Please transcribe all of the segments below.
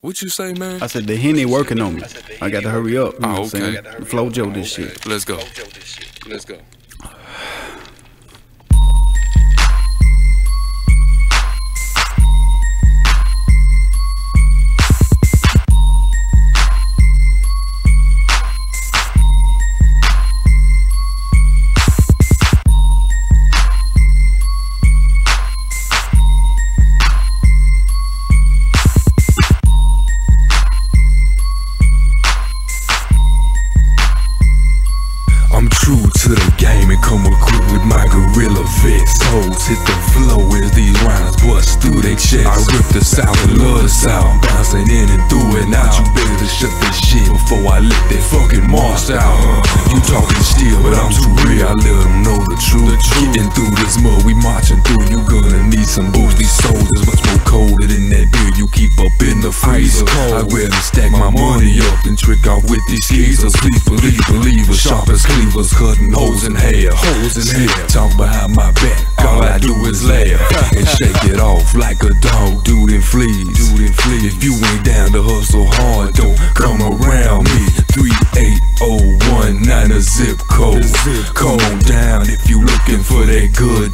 What you say, man? I said the henny working on me. I got to hurry up. You know Oh, what I'm oh, saying? okay. Flo Joe this shit. Let's go. Let's go. Hit the flow as these rhymes bust through their chest. I rip the south and love the south, bouncing in and through and out. You better shut this shit before I let that fucking marsh out. You talking still, but I'm too real. I let them know the truth. Getting through this mud, we marching through. You gonna need some boost. These soldiers much more colder than that beer you keep up in the freezer. I'd rather stack my money up than trick off with these skeezers. Please believe, believers, sharp as cleavers, cutting holes in hair. Holes in hair. Talk behind my fleas. Dude in fleas. If you ain't down to hustle hard, don't come around me. 38019 a zip code.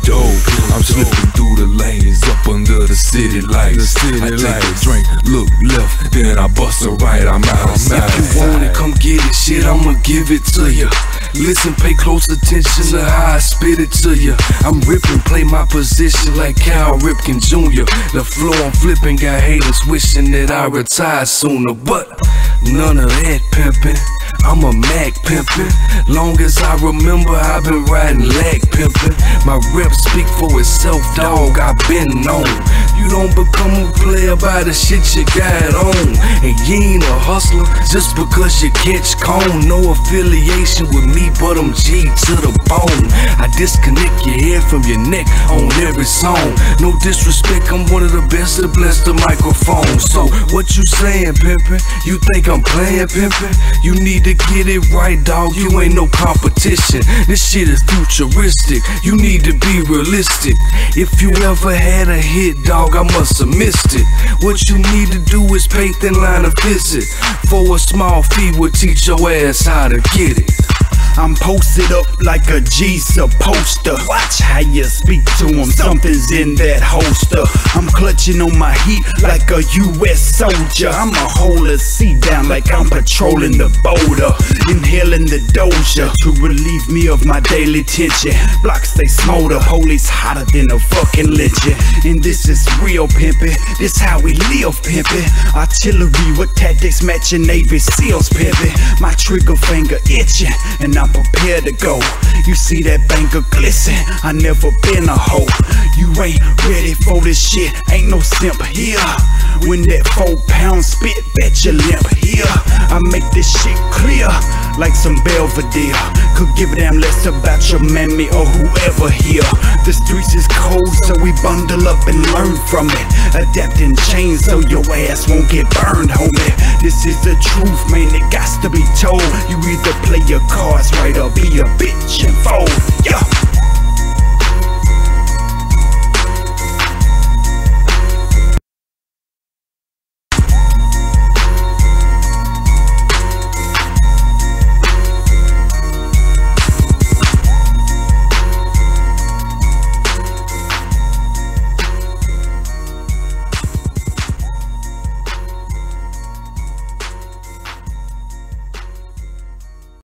Dope. I'm slipping through the lanes up under the city lights. I take a drink, look left, then I bust a right. I'm outside. If you want it, come get it. Shit, I'ma give it to you. Listen, pay close attention to how I spit it to you. I'm ripping, play my position like Cal Ripken Jr. The flow I'm flipping got haters wishing that I retire sooner, but none of that pimping. I'm a Mac pimpin'. Long as I remember, I've been riding lag pimpin'. My rep speak for itself, dog. I've been known. You don't become a player by the shit you got on. And you ain't a hustler just because you catch cone. No affiliation with me, but I'm G to the bone. I disconnect your head from your neck on every song. No disrespect, I'm one of the best to bless the microphone. So, what you saying, pimpin'? You think I'm playing pimpin'? You need to get it right, dog. You ain't no competition. This shit is futuristic. You need to be realistic. If you ever had a hit, dog, I must have missed it. What you need to do is pay Thinline of visit. For a small fee, we'll teach your ass how to get it. I'm posted up like a G supposed to. Watch how you speak to him, something's in that holster. I'm clutching on my heat like a US soldier. I'm a holder, seat down like I'm patrolling the border. Inhaling the doja to relieve me of my daily tension. Blocks they smolder, holy's hotter than a fucking lynching. And this is real pimpin', this how we live pimpin'. Artillery with tactics matching Navy SEALs pimpin'. My trigger finger itching, and I'm prepared to go. You see that banker glisten, I never been a hoe. You ain't ready for this shit, ain't no simp here. When that four pound spit, bet you limp here. I make this shit clear, like some Belvedere. Could give a damn less about your mammy or whoever here. The streets is cold, so we bundle up and learn from it. Adapt and change so your ass won't get burned, homie. This is the truth, man, it got to be told. You either play